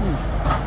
Hmm.